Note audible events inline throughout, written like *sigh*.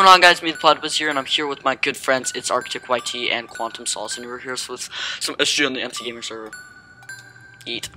going on guys, me the Platypus here, and I'm here with my good friends, it's Arctic YT and Quantum Solace, and we're here with some SG on the MC Gamer server. Eat.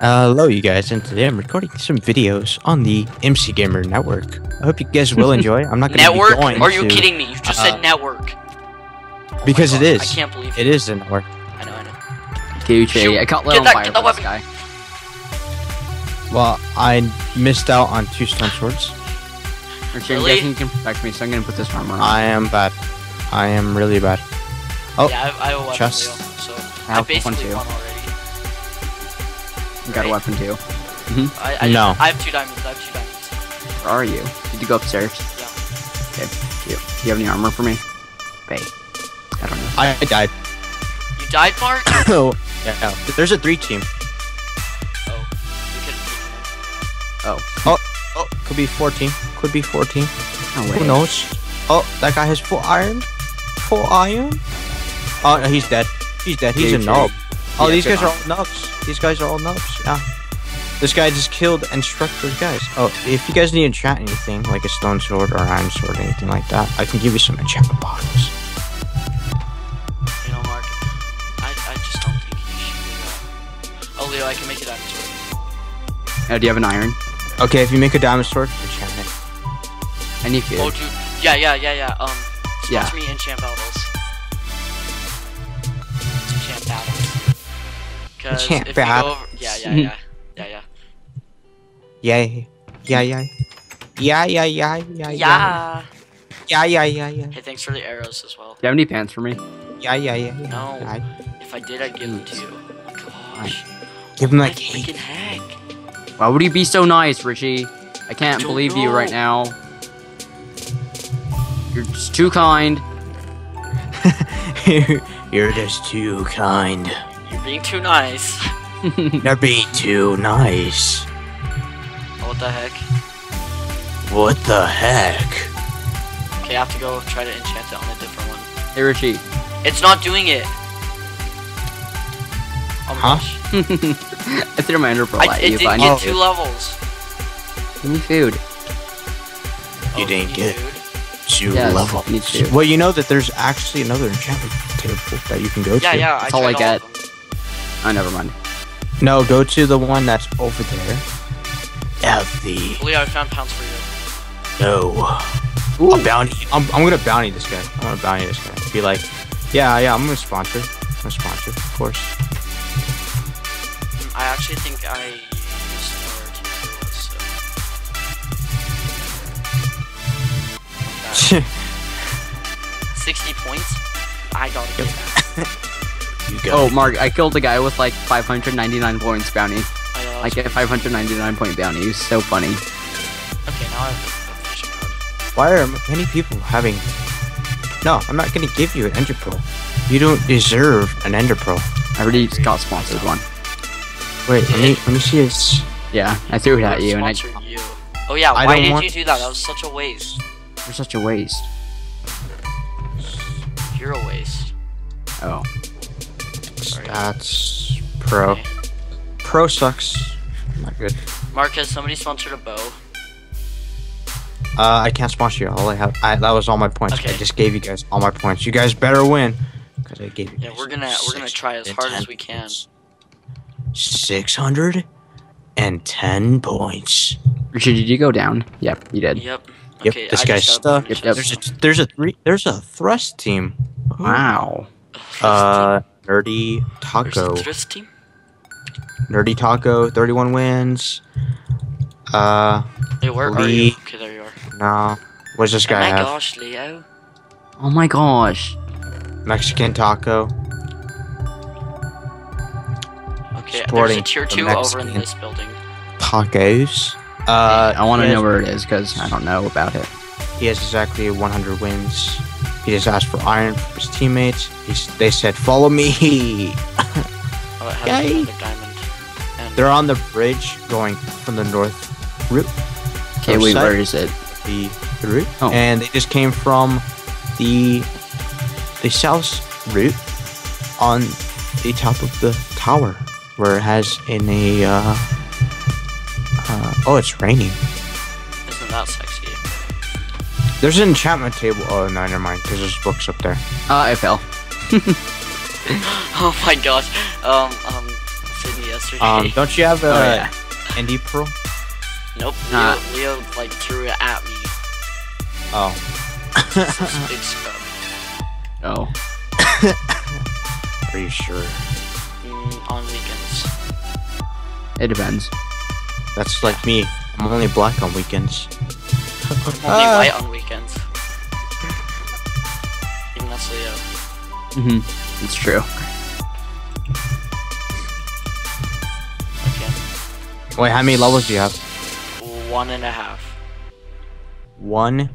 Uh, hello you guys, and today I'm recording some videos on the MC Gamer Network. I hope you guys will *laughs* enjoy. I'm not going to be Network? Are you to- kidding me? You just uh, said network. Oh Because it God. I can't believe it. It is a network. I know, I know. Gucci. I caught Get lit on that- fire get that this guy. Well, I missed out on two stone swords. Richard, Really? you guys can protect me, so I'm gonna put this armor on. I am bad. I am really bad. Oh, yeah, I, I have a weapon chest. wheel, so I I, have basically one too. won already. You got a weapon too. Mm-hmm. I, I, No. I have two diamonds, I have two diamonds. Where are you? Did you go upstairs? Yeah. Okay. Do you, do you have any armor for me? Okay. I don't know. I I died. You died, Mark? *coughs* Oh, yeah. no. There's a three team. oh, you could oh. oh. Oh, could be 14. Could be 14. No way. Who knows? Oh, that guy has full iron. Full iron. Oh, no, he's dead. He's dead. He's a Gucci. knob. Oh, Yeah, these good guys are all nubs. These guys are all nubs. Yeah. This guy just killed and struck those guys. Oh, if you guys need to enchant anything, like a stone sword or iron sword, or anything like that, I can give you some enchantment bottles. You know, Mark, I, I just don't think you should do that. Uh, oh, Leo, I can make it diamond sword. Oh, do you have an iron? Okay, if you make a diamond sword, enchant it. I need food. Oh, dude. Yeah, yeah, yeah, yeah. Um, Yeah. sponsor me enchant battles. Enchant battles. Because Enchant if battles. over, yeah, yeah, yeah, *laughs* yeah, yeah. Yay. Yeah, yeah. Yeah, yeah, yeah, yeah, yeah. Yeah. Yeah, yeah, yeah, yeah. Hey, thanks for the arrows as well. Do you have any pants for me? Yeah, yeah, yeah, yeah. No. I- If I did, I'd give them to you. Oh my gosh. Give him What that freaking cake. heck? Why would you be so nice, Richie? I can't Don't believe you right now. You're just too kind. *laughs* You're just too kind. You're being too nice. *laughs* You're being too nice. What the heck? What the heck? Okay, I have to go try to enchant it on a different one. hey, Richie. It's not doing it. Oh my Huh? gosh. *laughs* I threw my ender pearl I, at it you, did but get two levels. Give me food. You Oh, didn't get- food? Two Yes, levels. me too. Well, you know that there's actually another enchantment table that you can go Yeah, to. yeah. That's I all I tried get. of them. Oh, never mind. No, go to the one that's over there. At the Leo, I found pounds for you. no. Ooh. A bounty. I'm, I'm gonna bounty this guy. I'm gonna bounty this guy. Be like, yeah, yeah. I'm gonna sponsor. I'm gonna sponsor, of course. I actually think I 60 points? I gotta get that. *laughs* you go. Oh, Mark, I killed a guy with like 599 points bounty. I know, I get 599 point bounty. It was so funny. Okay, now I have the fishing rod. Why are many people having? No, I'm not gonna give you an ender pearl. You don't deserve an ender pearl. I already got sponsored one. Wait, let me let me see his. Yeah, I threw it at you, and I, sponsored you? Oh yeah, why did want- you do that? That was such a waste. You're such a waste. You're a waste. Oh, Sorry. Stats pro. Okay. Pro sucks. Not good. Mark, has somebody sponsored a bow? Uh, I can't sponsor you. All I have, I, that was all my points. Okay. I just gave you guys all my points. You guys better win, because I gave you. Yeah, we're gonna we're gonna try as hard as we can. Six hundred and ten points. Richard, did you go down? Yep, you did. Yep. Yep, Okay, this I guy's stuck. Yep, yep. There's a there's a three there's a thrust team. Wow. Uh, nerdy taco. a thrift team. Nerdy taco. Thirty-one wins. Uh, Wait, where are you? Okay, there you are. no. What's this guy Oh my have? gosh, Leo. Oh my gosh. Mexican taco. Okay, there's a tier the two over in Mexican. this building. Tacos. Uh, I want to know has- where it is because I don't know about it. He has exactly 100 wins. He just asked for iron from his teammates. He's, they said, "Follow me." Oh, it has Yay. another diamond. And They're on the bridge going from the north route. Okay, North wait, side, where is it? The, the route, Oh. and they just came from the the south route on the top of the tower, where it has in a. Uh, oh, it's raining. isn't that sexy? There's an enchantment table. Oh no, never mind. Because there's books up there. Uh, I fell. *laughs* Oh my gosh. Um, um, Sydney yesterday. Um, don't you have a Oh, yeah. Ender Pearl? nope. Leo, uh, Leo like threw it at me. Oh. *laughs* Big scrub. Oh. Are you sure? Mm, on weekends. It depends. That's like me. I'm only black on weekends. Only Ah. white on weekends. Even that's Leo. Mm-hmm. It's true. Okay. Wait, how many levels do you have? One and a half. One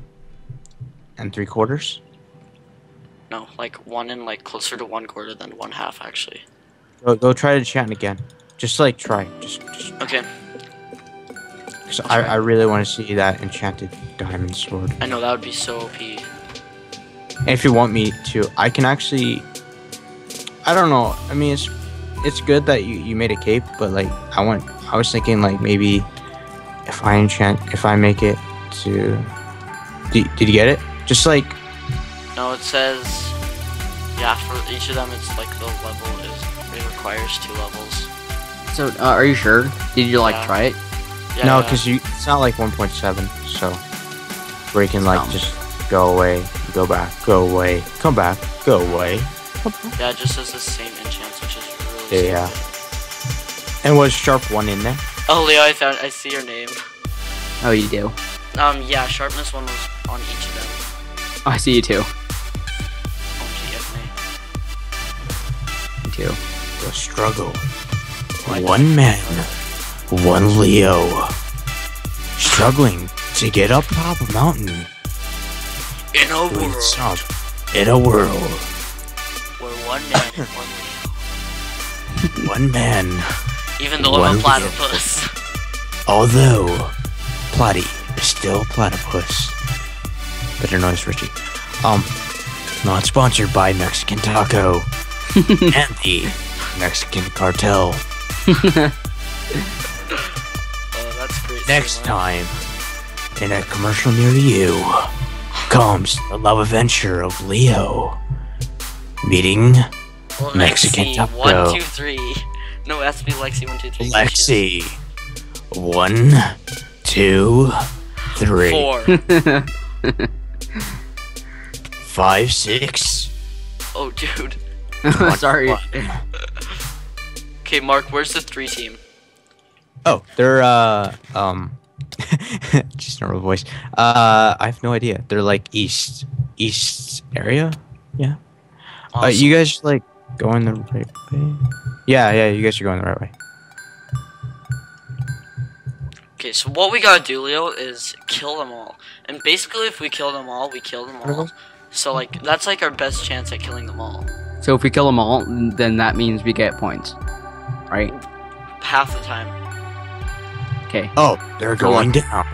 and three quarters. No, like one and like closer to one quarter than one half actually. Go, go try to chant again. Just like try. Just, just. Okay, Cause I, I really want to see that enchanted diamond sword. I know that would be so OP. And if you want me to, I can actually. I don't know. I mean, it's it's good that you, you made a cape, but like I want. I was thinking like maybe if I enchant, if I make it to. Did, did you get it? Just like No, it says yeah for each of them it's like the level is it requires two levels. So, uh, are you sure? Did you like Yeah. try it? Yeah, no, yeah. because you it's not like 1.7, so where you can like Sounds- just go away, go back, go away, come back, go away. yeah, it just says the same enchants, which is really Yeah. stupid. And was sharp one in there? Oh, Leo, I found I see your name. Oh, you do. Um, yeah, sharpness one was on each of them. Oh, I see you too. Oh, GF me. Me too. The struggle. Why One man, one Leo, struggling to get up top of mountain In a with world some in a world. where one man and one Leo. *laughs* One man, Even though I'm a platypus. although Platy is still platypus. Better noise, Richie. Um, not sponsored by Mexican Taco *laughs* and the Mexican Cartel. *laughs* That's great. Next time, in a commercial near you, comes the love adventure of Leo meeting Well, Mexican Lexi, taco. One, two, three. No, it has to be Lexi. One, two, three. Lexi. One, two, three, Four. *laughs* five, six. oh, dude. *laughs* *laughs* Sorry. Okay, Mark, where's the three team? Oh, they're uh um *laughs* just normal voice. Uh I have no idea. They're like east east area. Yeah. Uh, you guys like going the right way? Yeah, yeah, you guys are going the right way. Okay, so what we gotta do, Leo, is kill them all. And basically, if we kill them all, we kill them all. So, like, that's like our best chance at killing them all. So if we kill them all, then that means we get points, right? Half the time. Okay. Oh, they're Go going down.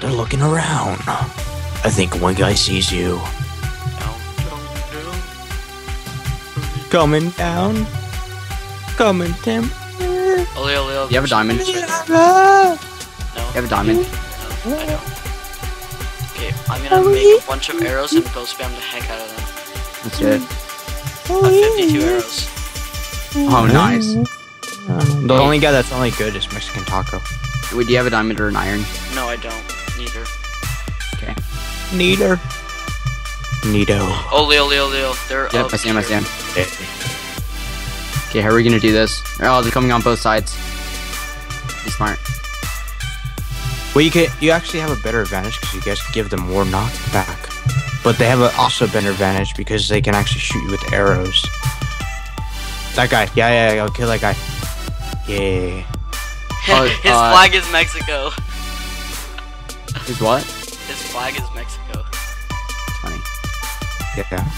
They're looking around. I think one guy sees you. Coming down. Coming down. Oh, Leo, Leo. You have a diamond? there's You right there. No, have a diamond? no, I don't. Okay, I'm gonna make a bunch of arrows and go spam the heck out of them. Let's do it. I have 52 arrows. Oh, nice. Um, the only guy that's only good is Mexican Taco. Wait, do you have a diamond or an iron? No, I don't. Neither. Okay. Neater. Neato. Oh, Leo, Leo, Leo. They're Yep, up I see him, I see him. Okay, how are we gonna do this? Oh, they're coming on both sides. Be smart. Well, you can you actually have a better advantage because you guys give them more knockback. But they have a, also a better advantage because they can actually shoot you with arrows. That guy, yeah, yeah, yeah, I'll kill that guy. Yeah. Oh, *laughs* His uh, flag is Mexico. His what? His flag is Mexico. Funny. Yeah.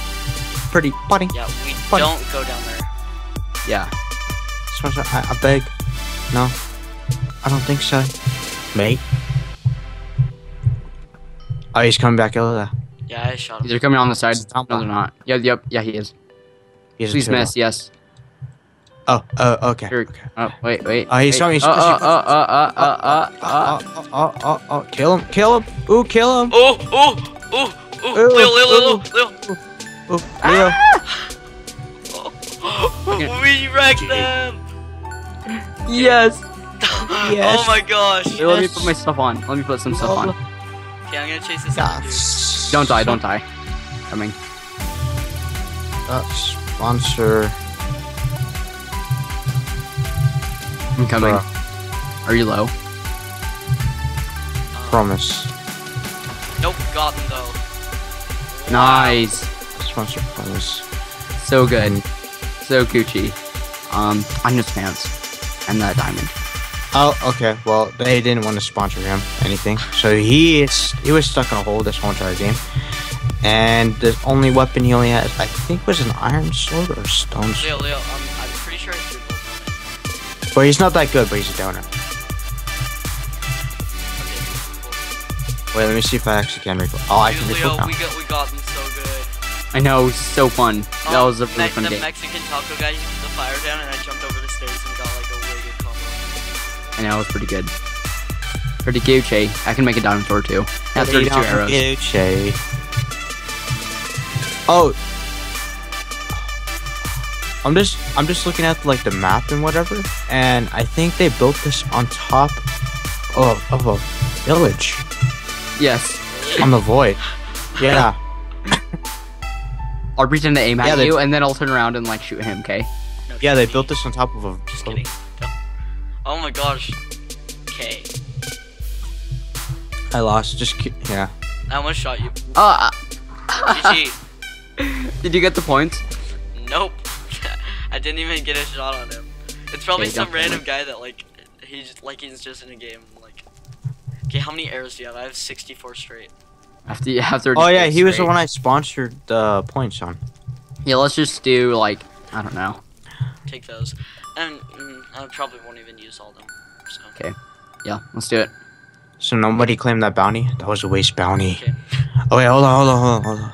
Pretty funny. Yeah, we Funny. don't go down there. Yeah. Sponsor, I, I beg. No, I don't think so. Mate. Oh, he's coming back over there. Yeah, I shot him. They're coming on the side. Stop No, they're not. Yep, yep. Yeah, he is. He's has a Please miss. Yes. Oh, uh, okay. Here. okay. Oh, wait, wait. Ah, oh, he wait. saw me, he Oh, saw- oh, oh, oh, oh, oh, oh, ah, ah, oh. Oh, oh, oh, oh, kill him, kill him. Ooh, kill him. Oh, oh, oh, oh, Ooh, Leo, Leo, Leo, ooh. Leo. Ooh, Leo. *laughs* Oh, we wrecked them. Yes. *laughs* Yes. Oh my gosh. Wait, let me put my stuff on. Let me put some stuff on. Okay, I'm gonna chase this Ah, out. dude. Don't die, don't die. Coming. Uh, sponsor. I'm coming. Bruh. Are you low? Promise. Nope, got him though. Nice. Sponsor promise. So good. So Gucci. Um, I'm just fans. And that diamond. Oh, okay. Well, they didn't want to sponsor him anything, so he is he was stuck in a hole this whole entire game. And the only weapon he only has, I think, was an iron sword or a stone sword. Leo, Leo, um, both But he's not that good, but he's a donor. Wait, let me see if I actually can recall. Oh, I Dude, can recall Leo, now. we got we got them so good. I know, it was so fun. That Um, was a really Me- fun the game. Mexican taco guy used the fire down, and I jumped over the stairs and got like a really good combo. I know, it was pretty good. Pretty Gucci. I can make a diamond sword too. That's 32 arrows. Gucci. Oh. I'm just I'm just looking at like the map and whatever, and I think they built this on top of, of a village Yes. on the void. Yeah. *laughs* I'll pretend to aim at Yeah, they- you, and then I'll turn around and like shoot him. Okay. No, Yeah, they just built this on top of a. Just kidding. Go. Oh my gosh. Okay. I lost. Just ki- yeah. I almost shot you. Uh, *laughs* *laughs* did you get the points? nope. I didn't even get a shot on him. It's probably Okay, some random guy that like he's like he's just in a game. Like, okay, how many arrows do you have? I have 64 straight. After you have 30 Oh yeah, he was the one I sponsored the points on. Yeah, let's just do like I don't know. Take those, and mm, I probably won't even use all of them. So. Okay. Yeah, let's do it. So nobody claimed that bounty. That was a waste bounty. Okay. Oh wait, hold on, hold on, hold on,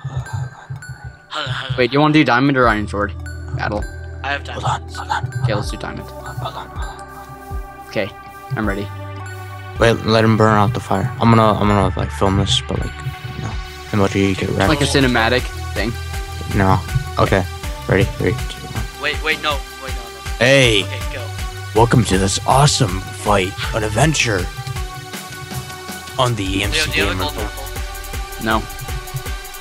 hold on. Wait, do you want to do diamond or iron sword battle? I have Hold on, hold on, Okay, let's do diamond. hold on, hold on. Okay, I'm ready. Wait, let him burn out the fire. I'm gonna, I'm gonna like film this, but like, no. And what do you get ready? Like a cinematic thing. No. Okay. Ready? Three, two, one. Wait, wait, no, wait, no, no. Hey, Okay, go. welcome to this awesome fight, an adventure on the Leo, EMC do you have a Gamer. No.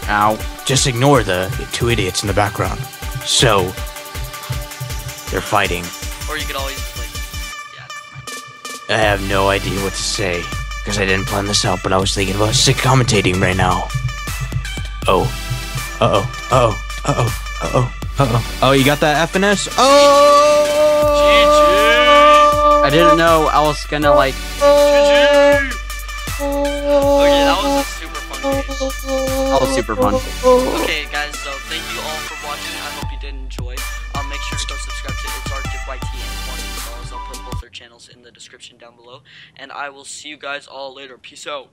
Ow. Just ignore the two idiots in the background. So, they're fighting. Or you could always like, yeah. I have no idea what to say because I didn't plan this out, but I was thinking about sick commentating right now. Oh. Uh oh. Uh oh. Uh oh. Uh oh. Uh oh. Oh, you got that FNS? Oh! I didn't know I was gonna like. GG! Okay, that was a super fun game. That was super fun. Okay, description down below. And I will see you guys all later. Peace out.